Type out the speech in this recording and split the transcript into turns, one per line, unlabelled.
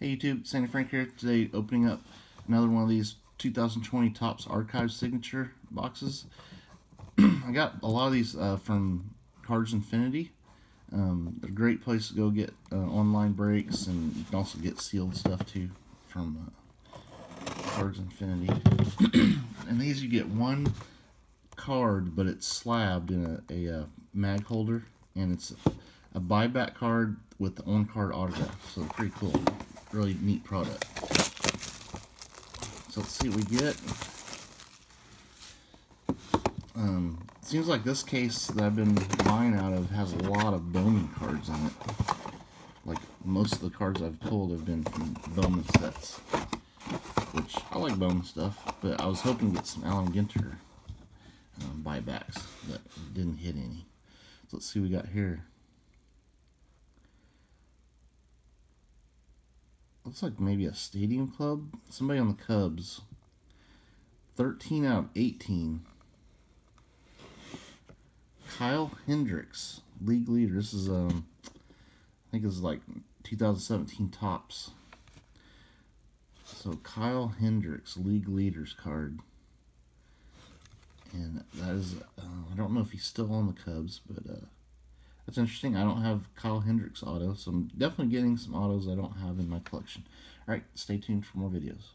Hey YouTube, Sandy Frank here. Today opening up another one of these 2020 Topps Archive signature boxes. I got a lot of these uh, from Cards Infinity. Um, a great place to go get uh, online breaks and you can also get sealed stuff too from uh, Cards Infinity. and these you get one card but it's slabbed in a, a, a uh, mag holder and it's a buyback card with the on card autograph. So pretty cool really neat product. So let's see what we get. Um, seems like this case that I've been buying out of has a lot of Bowman cards in it. Like most of the cards I've pulled have been from Bowman sets. Which, I like Bowman stuff, but I was hoping to get some Allen Ginter um, buybacks, but didn't hit any. So let's see what we got here. Looks like maybe a stadium club. Somebody on the Cubs. 13 out of 18. Kyle Hendricks, league leader. This is um, I think it's like 2017 Topps. So Kyle Hendricks, league leaders card. And that is, uh, I don't know if he's still on the Cubs, but uh, that's interesting. I don't have Kyle Hendricks auto, so I'm definitely getting some autos I don't have in my collection. Alright, stay tuned for more videos.